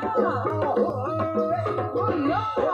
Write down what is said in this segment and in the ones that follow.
Oh, no.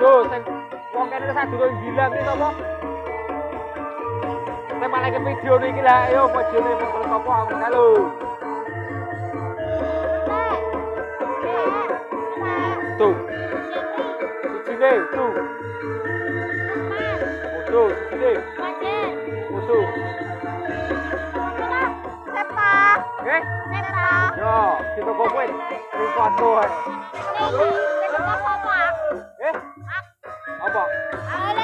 Duh, sing wong kene sadurung gila nih sapa? nang video niki lah yo bojone mung kopo aku kalu. Tuh. Sijine tuh. Tuh, sijine. Musuh. Sepa. Eh? Ya, tuh. Eh. Ini, kita kopo. Eh? Apa? Ada.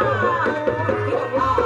Oh,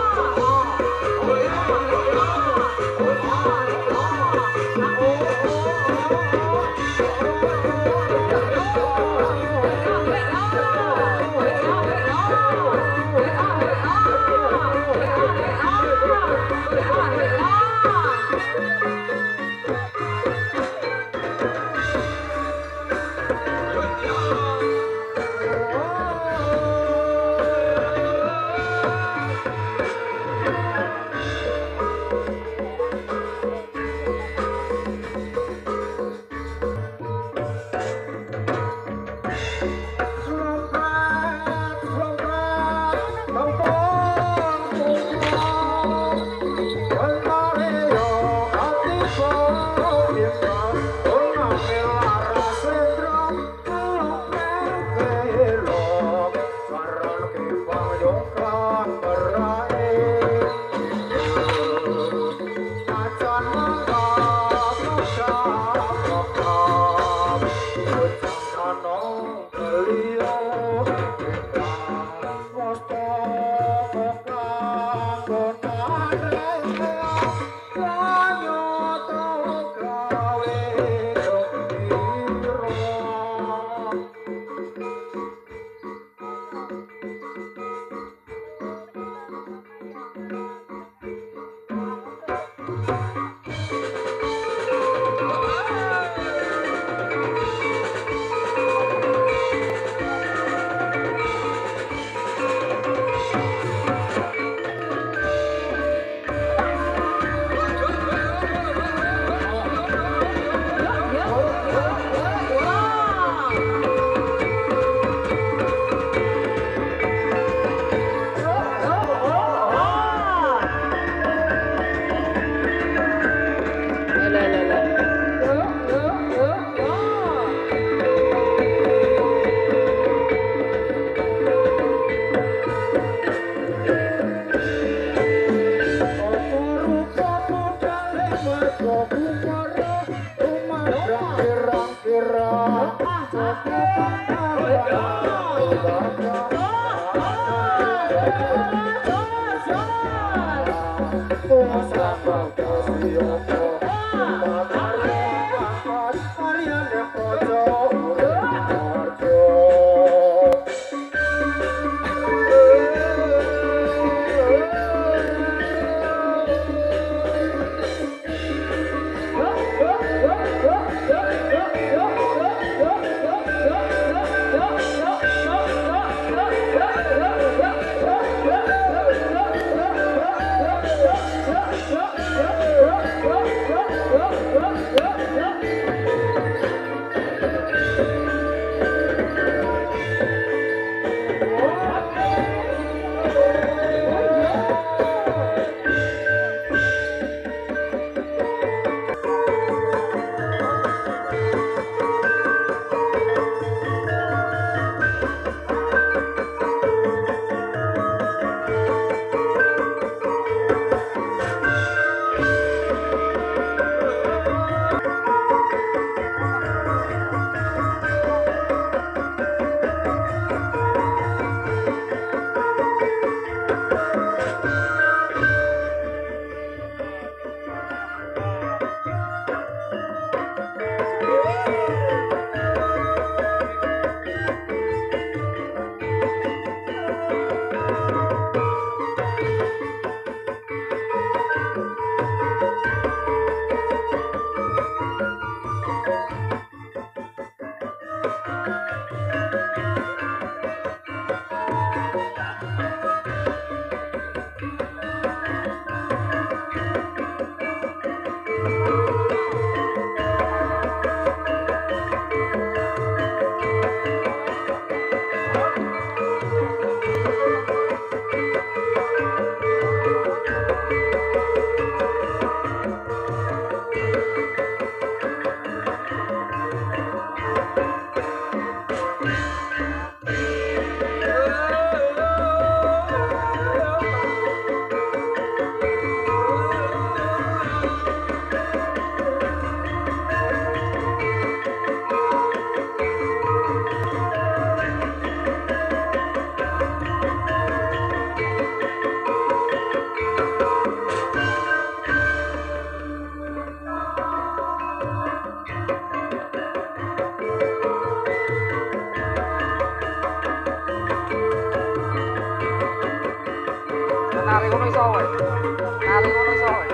নারে কোনো সবাই নারে কোনো সবাই